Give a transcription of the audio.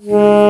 Mm-hmm.